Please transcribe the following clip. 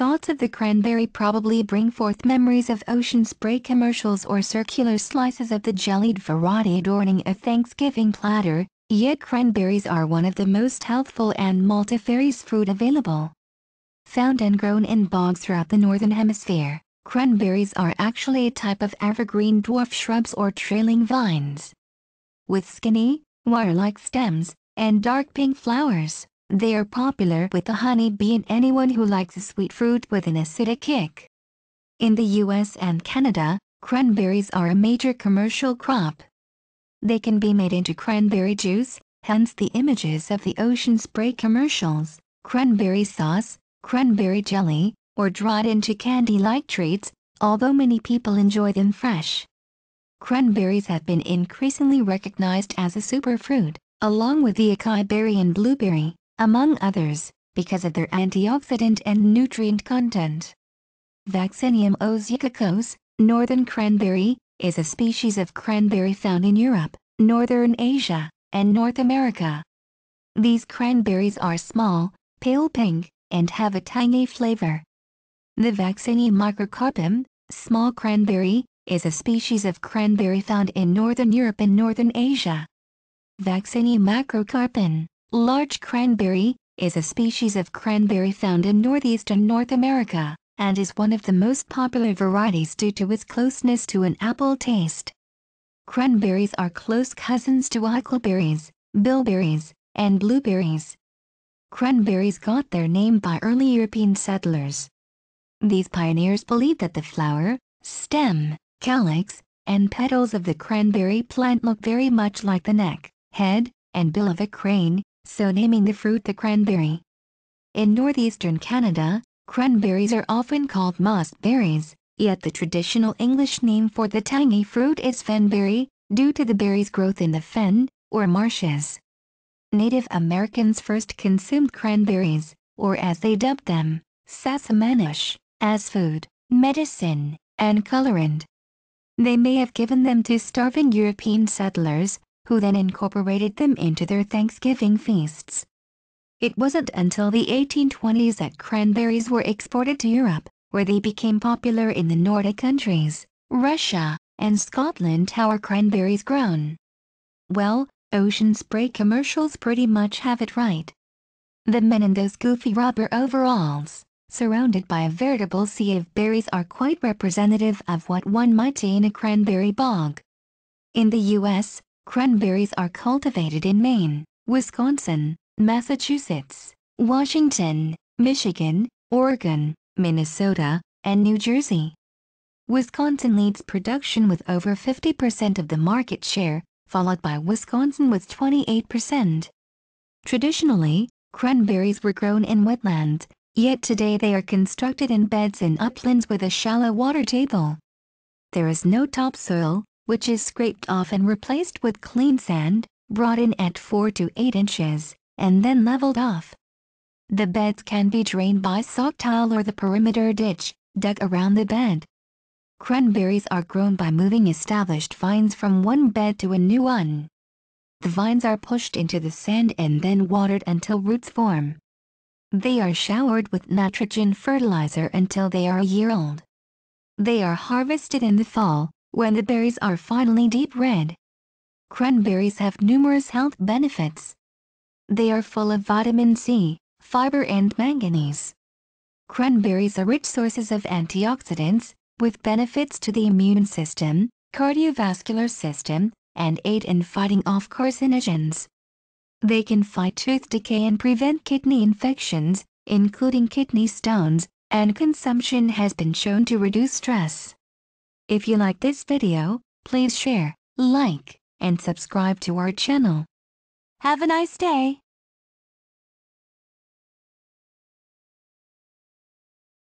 Thoughts of the cranberry probably bring forth memories of ocean spray commercials or circular slices of the jellied variety adorning a Thanksgiving platter, yet cranberries are one of the most healthful and multifarious fruit available. Found and grown in bogs throughout the northern hemisphere, cranberries are actually a type of evergreen dwarf shrubs or trailing vines. With skinny, wire-like stems, and dark pink flowers, they are popular with the honeybee and anyone who likes a sweet fruit with an acidic kick. In the US and Canada, cranberries are a major commercial crop. They can be made into cranberry juice, hence the images of the ocean spray commercials, cranberry sauce, cranberry jelly, or dried into candy-like treats, although many people enjoy them fresh. Cranberries have been increasingly recognized as a superfruit, along with the acai berry and blueberry among others, because of their antioxidant and nutrient content. Vaccinium oxycoccos, northern cranberry, is a species of cranberry found in Europe, northern Asia, and North America. These cranberries are small, pale pink, and have a tangy flavor. The Vaccinium microcarpum, small cranberry, is a species of cranberry found in northern Europe and northern Asia. Vaccinium macrocarpon, Large cranberry is a species of cranberry found in northeastern North America, and is one of the most popular varieties due to its closeness to an apple taste. Cranberries are close cousins to huckleberries, bilberries, and blueberries. Cranberries got their name by early European settlers. These pioneers believed that the flower, stem, calyx, and petals of the cranberry plant look very much like the neck, head, and bill of a crane, so naming the fruit the cranberry. In northeastern Canada, cranberries are often called mossberries, yet the traditional English name for the tangy fruit is fenberry, due to the berry's growth in the fen, or marshes. Native Americans first consumed cranberries, or as they dubbed them, sassamanash, as food, medicine, and colorant. They may have given them to starving European settlers, who then incorporated them into their Thanksgiving feasts. It wasn't until the 1820s that cranberries were exported to Europe, where they became popular in the Nordic countries, Russia, and Scotland how are cranberries grown? Well, ocean spray commercials pretty much have it right. The men in those goofy rubber overalls, surrounded by a veritable sea of berries are quite representative of what one might see in a cranberry bog. In the U.S., Cranberries are cultivated in Maine, Wisconsin, Massachusetts, Washington, Michigan, Oregon, Minnesota, and New Jersey. Wisconsin leads production with over 50% of the market share, followed by Wisconsin with 28%. Traditionally, cranberries were grown in wetlands, yet today they are constructed in beds in uplands with a shallow water table. There is no topsoil, which is scraped off and replaced with clean sand, brought in at 4 to 8 inches, and then leveled off. The beds can be drained by sock tile or the perimeter ditch, dug around the bed. Cranberries are grown by moving established vines from one bed to a new one. The vines are pushed into the sand and then watered until roots form. They are showered with nitrogen fertilizer until they are a year old. They are harvested in the fall, when the berries are finally deep red. Cranberries have numerous health benefits. They are full of vitamin C, fiber and manganese. Cranberries are rich sources of antioxidants, with benefits to the immune system, cardiovascular system, and aid in fighting off carcinogens. They can fight tooth decay and prevent kidney infections, including kidney stones, and consumption has been shown to reduce stress. If you like this video, please share, like, and subscribe to our channel. Have a nice day!